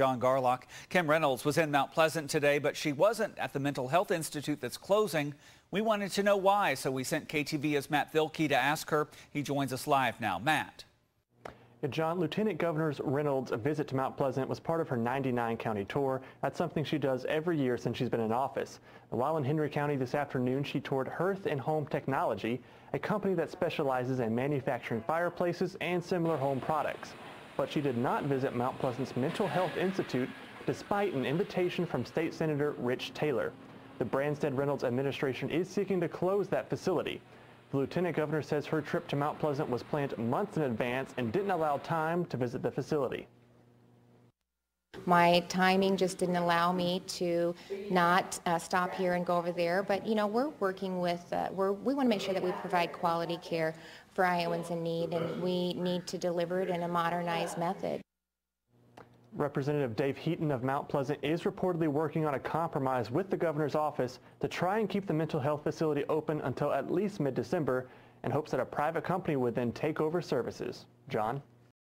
John Garlock. Kim Reynolds was in Mount Pleasant today, but she wasn't at the Mental Health Institute that's closing. We wanted to know why, so we sent KTVO's Matt Vilke to ask her. He joins us live now. Matt. John, Lieutenant Governor Reynolds' visit to Mount Pleasant was part of her 99 county tour. That's something she does every year since she's been in office. While in Henry County this afternoon, she toured Hearth and Home Technology, a company that specializes in manufacturing fireplaces and similar home products but she did not visit Mount Pleasant's Mental Health Institute despite an invitation from State Senator Rich Taylor. The Branstad Reynolds administration is seeking to close that facility. The lieutenant governor says her trip to Mount Pleasant was planned months in advance and didn't allow time to visit the facility. My timing just didn't allow me to not uh, stop here and go over there. But, you know, we're working with, uh, we're, we want to make sure that we provide quality care for Iowans in need, and we need to deliver it in a modernized method. Representative Dave Heaton of Mount Pleasant is reportedly working on a compromise with the governor's office to try and keep the mental health facility open until at least mid-December and hopes that a private company would then take over services. John?